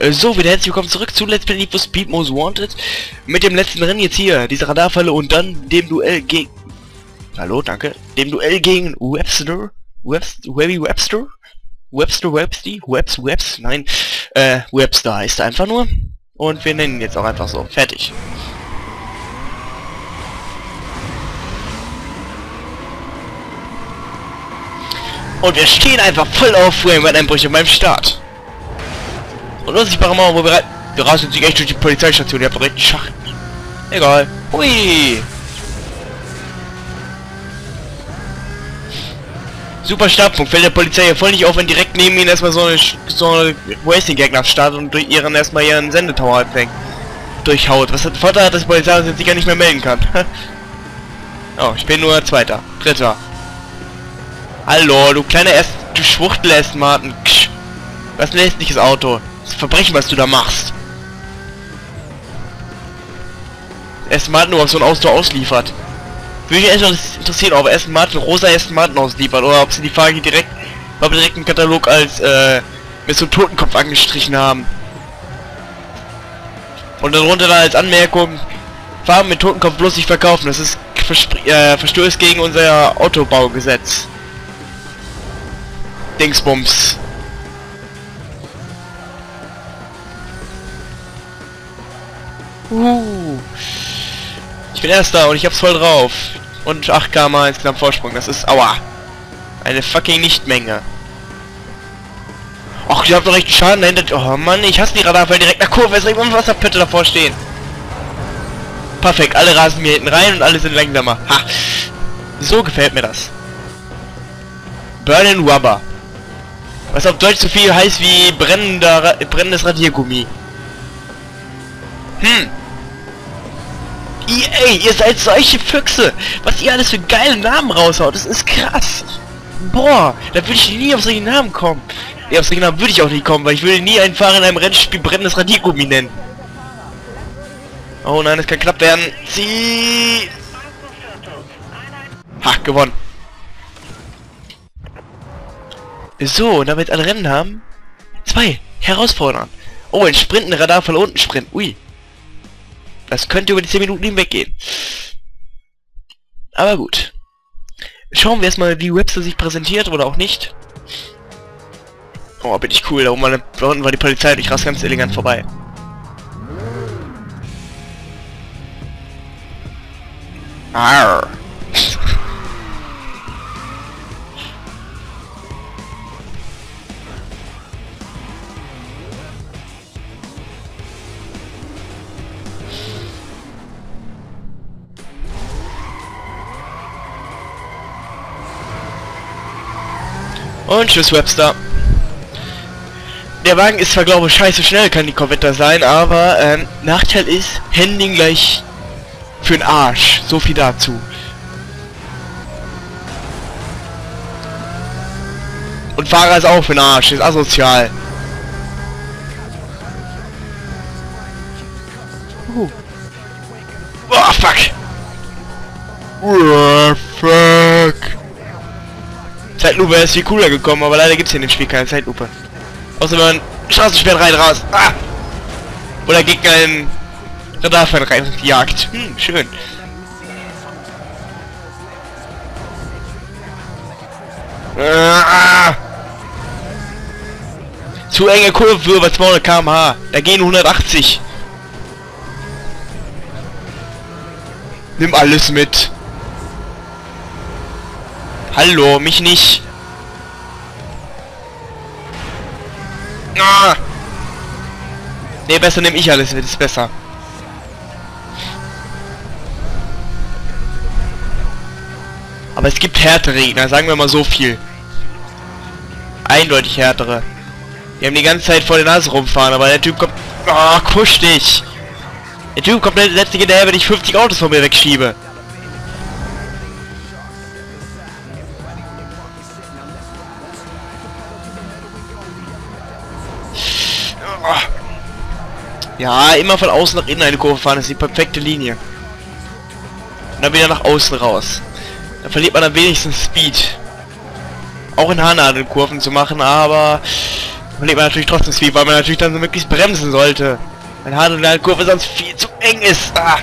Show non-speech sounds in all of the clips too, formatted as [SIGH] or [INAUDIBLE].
Äh, So, wieder herzlich willkommen zurück zu Let's Play Need for Speed Most Wanted. Mit dem letzten Rennen jetzt hier, diese Radarfalle und dann dem Duell gegen... Hallo, danke. Dem Duell gegen Webster? Webster? Webby Webster? Webster Webster? Webs Webs? Nein, äh, Webster heißt einfach nur. Und wir nennen ihn jetzt auch einfach so. Fertig. Und wir stehen einfach voll auf Frame-Einbrüche beim Start. Unsichtbare Mauer, wo wir rein... Wir rasen sich echt durch die Polizeistation, ihr habt doch recht Schacht. Egal. Hui. Super Startpunkt, fällt der Polizei ja voll nicht auf, wenn direkt neben ihnen erstmal so eine, so eine Racing-Gegner startet und durch ihren erstmal ihren Sendetower fängt. Durchhaut. Was hat Vorteil hat, dass die Polizei uns jetzt sicher nicht mehr melden kann. [LAUGHS] oh, ich bin nur Zweiter. Dritter. Hallo, du kleine Erst... Du Schwuchtel Aston Martin. Was ein hässliches Auto. Das Verbrechen, was du da machst. Aston Martin auf so ein Auto ausliefert. Würde mich erstmal interessieren, ob Aston Martin rosa Aston Martin ausliefert oder ob sie die Frage direkt, ob direkt im Katalog als äh, mit so einem Totenkopf angestrichen haben. Und dann als Anmerkung, Farben mit Totenkopf bloß nicht verkaufen. Das ist äh, Verstößt gegen unser Autobaugesetz. Dingsbums. Uh. Ich bin erster und ich hab's voll drauf. Und 8 km insgesamt Vorsprung. Das ist, aua. Eine fucking Nichtmenge. Ach, ich hab doch recht Schaden dahinter. Oh Mann, ich hasse die Radar, weil direkt nach Kurve ist direkt um Wasserpötte davor stehen. Perfekt, alle rasen mir hinten rein und alle sind langsamer. Ha. So gefällt mir das. Burning Rubber. Was auf Deutsch so viel heißt wie brennender, brennendes Radiergummi. Hm. EA, ihr seid solche Füchse. Was ihr alles für geile Namen raushaut, das ist krass. Boah, da würde ich nie auf solche Namen kommen. Ja, auf solche Namen würde ich auch nicht kommen, weil ich würde nie einen Fahrer in einem Rennspiel brennendes Radiergummi nennen. Oh nein, das kann knapp werden. Sie. Ha, gewonnen. So, und damit alle Rennen haben. Zwei. Herausfordern. Oh, ein Sprint, ein Radar von unten Sprint. Ui. Das könnte über die 10 Minuten hinweggehen. Aber gut. Schauen wir erstmal, wie Webster sich präsentiert oder auch nicht. Oh, bin ich cool. Da unten war, die Polizei und ich rast ganz elegant vorbei. Arr. Und tschüss Webster. Der Wagen ist zwar glaube ich scheiße schnell, kann die Corvette sein, aber ähm, Nachteil ist, Handling gleich für den Arsch. So viel dazu. Und Fahrer ist auch für den Arsch, ist asozial. Uh. Oh, fuck. Oh, fuck. Zeitlupe ist viel cooler gekommen, aber leider gibt's hier in dem Spiel keine Zeitlupe. Außer wenn man Straßensperren rein raus. Ah! Oder Gegner in Radarfern rein jagt. Hm, schön. Ah! Zu enge Kurve über 200 km/h. Da gehen 180. Nimm alles mit. Hallo, mich nicht. Ah! Ne, besser nehme ich alles, wird es besser. Aber es gibt härtere Gegner, sagen wir mal so viel. Eindeutig härtere. Die haben die ganze Zeit vor der Nase rumfahren, aber der Typ kommt... Oh, kusch dich! Der Typ kommt letztlich hinterher, wenn ich 50 Autos von mir wegschiebe. Ja, immer von außen nach innen eine Kurve fahren, das ist die perfekte Linie. Und dann wieder nach außen raus. Da verliert man am wenigsten Speed. Auch in Haarnadelkurven zu machen, aber Überlegt man natürlich trotzdem Speed, weil man natürlich dann so möglichst bremsen sollte. Wenn harte in der Kurve sonst viel zu eng ist. Ah.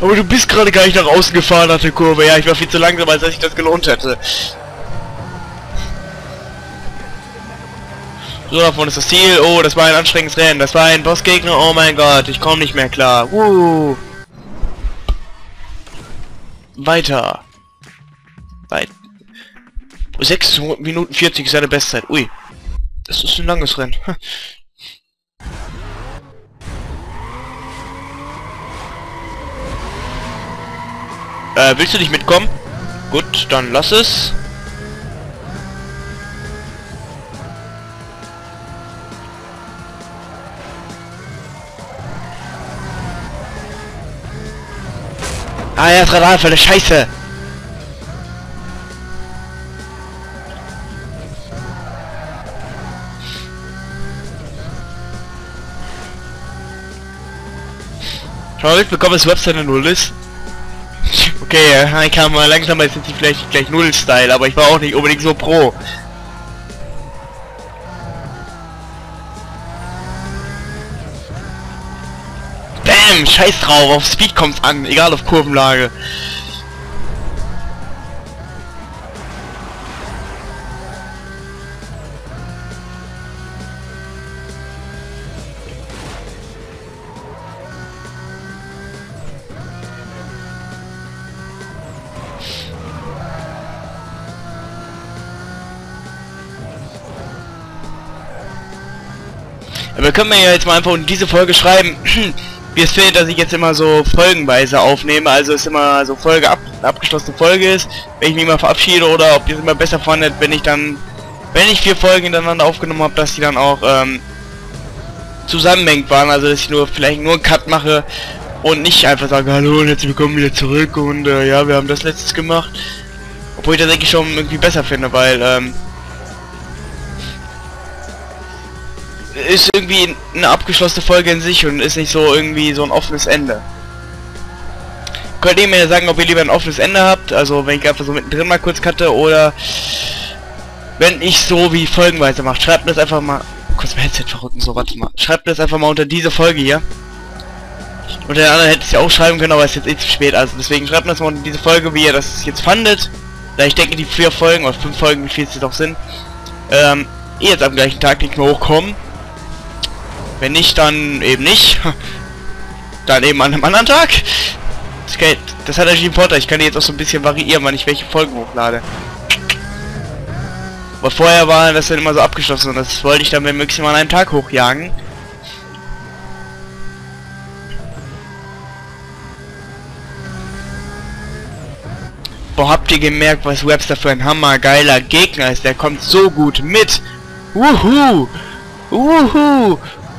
Aber du bist gerade gar nicht nach außen gefahren nach der Kurve. Ja, ich war viel zu langsam, als dass ich das gelohnt hätte. So, davon ist das Ziel. Oh, das war ein anstrengendes Rennen. Das war ein Bossgegner. Oh mein Gott, ich komme nicht mehr klar. Uh. Weiter. Weit. 6 Minuten 40 ist seine Bestzeit. Ui. Das ist ein langes Rennen. Äh, willst du nicht mitkommen? Gut, dann lass es. Ah, er ist Radarfälle, scheiße! Schau mal mitbekommen, dass Website eine Null ist. Okay, ich kam mal langsam, jetzt sind sie vielleicht gleich Null-Style, aber ich war auch nicht unbedingt so pro. Bam! Scheiß drauf, auf Speed kommt's an, egal auf Kurvenlage. Wir können mir ja jetzt mal einfach in diese Folge schreiben, [CLEARS THROAT] wie es fehlt, dass ich jetzt immer so folgenweise aufnehme, also es immer so Folge ab, abgeschlossene Folge ist, wenn ich mich mal verabschiede oder ob ihr es immer besser fandet, wenn ich dann, wenn ich vier Folgen hintereinander aufgenommen habe, dass die dann auch ähm, zusammenhängt waren, also dass ich nur vielleicht nur einen Cut mache und nicht einfach sage, hallo und herzlich willkommen wieder zurück und äh, ja, wir haben das letztes gemacht. Obwohl ich das eigentlich schon irgendwie besser finde, weil ähm, ist irgendwie eine abgeschlossene Folge in sich und ist nicht so irgendwie so ein offenes Ende. Könnt ihr mir sagen, ob ihr lieber ein offenes Ende habt, also wenn ich einfach so mittendrin mal kurz cutte oder wenn ich so wie folgenweise mache. Schreibt mir das einfach mal. Kurz mein Headset verrücken, so warte mal. Schreibt mir das einfach mal unter diese Folge hier. Unter der anderen hätte ich ja auch schreiben können, aber es ist jetzt eh zu spät. Also deswegen schreibt mir das mal unter diese Folge, wie ihr das jetzt fandet. Da ich denke, die vier Folgen oder fünf Folgen, wie viel es jetzt auch sind, ähm, eh jetzt am gleichen Tag nicht mehr hochkommen. Wenn nicht, dann eben nicht. [LAUGHS] Dann eben an einem anderen Tag. Das, hat natürlich einen Vorteil. Ich kann jetzt auch so ein bisschen variieren, wann ich welche Folgen hochlade. Aber vorher war das dann immer so abgeschlossen und das wollte ich dann wenn möglichst mal an einem Tag hochjagen. Boah, habt ihr gemerkt, was Webster für ein hammergeiler Gegner ist? Der kommt so gut mit. Wuhu! Wuhu!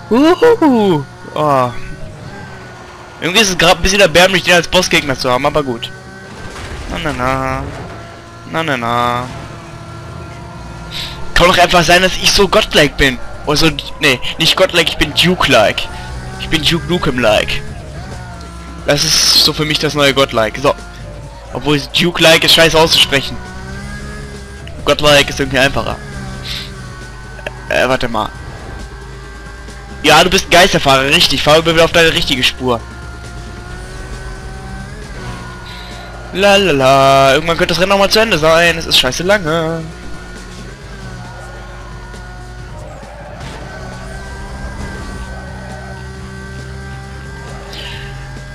Uhuhu. Oh. Irgendwie ist es gerade ein bisschen erbärmlich, den als Bossgegner zu haben, aber gut. Na na na. Na na na. Kann doch einfach sein, dass ich so godlike bin. Oder so, nee, nicht godlike, ich bin Duke-like. Ich bin Duke Nukem-like. Das ist so für mich das neue godlike. So. Obwohl Duke-like ist scheiße auszusprechen. Godlike ist irgendwie einfacher. Äh, warte mal. Ja, du bist Geisterfahrer, richtig. Fahr wieder auf deine richtige Spur. Lalala. Irgendwann könnte das Rennen noch mal zu Ende sein. Es ist scheiße lange.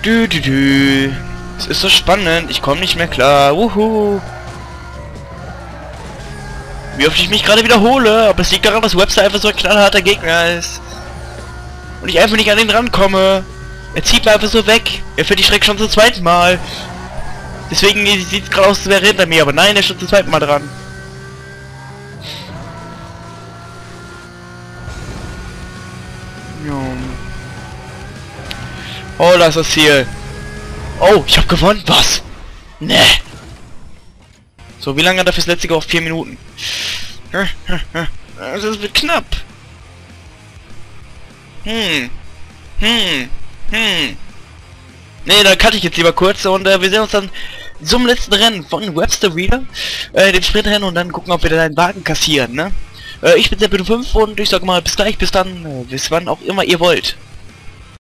Du, du, du. Es ist so spannend. Ich komme nicht mehr klar. Wuhu. Wie oft ich mich gerade wiederhole. Aber es liegt daran, dass Webster einfach so ein knallharter Gegner ist und ich einfach nicht an ihn rankomme. Er zieht mir einfach so weg. Er führt die Schreck schon zum zweiten Mal. Deswegen sieht es gerade aus, als wäre hinter mir, aber nein, er ist schon zum zweiten Mal dran. Oh, das ist das Ziel. Oh, ich habe gewonnen. Was? Ne. So, wie lange hat er fürs letzte auf vier Minuten? Das wird knapp. Hm. Hm. Hm. Nee, dann cutte ich jetzt lieber kurz und äh, wir sehen uns dann zum letzten Rennen von Webster wieder, äh, dem Sprintrennen und dann gucken, ob wir dann einen Wagen kassieren, ne? Äh, ich bin der 5 und ich sag mal bis gleich, bis dann, äh, bis wann auch immer ihr wollt.